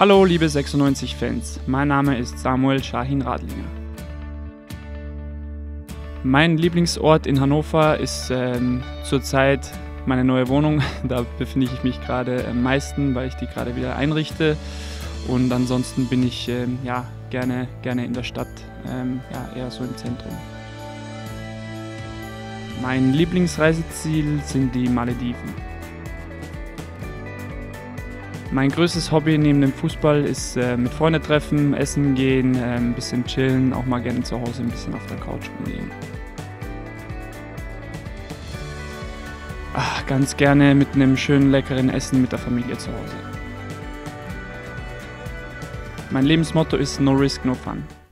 Hallo liebe 96-Fans, mein Name ist Samuel Shahin Radlinger. Mein Lieblingsort in Hannover ist ähm, zurzeit meine neue Wohnung. Da befinde ich mich gerade am meisten, weil ich die gerade wieder einrichte. Und ansonsten bin ich ähm, ja, gerne, gerne in der Stadt, ähm, ja, eher so im Zentrum. Mein Lieblingsreiseziel sind die Malediven. Mein größtes Hobby neben dem Fußball ist äh, mit Freunden treffen, essen gehen, äh, ein bisschen chillen, auch mal gerne zu Hause ein bisschen auf der Couch rumliegen. Ach, ganz gerne mit einem schönen leckeren Essen mit der Familie zu Hause. Mein Lebensmotto ist No Risk, No Fun.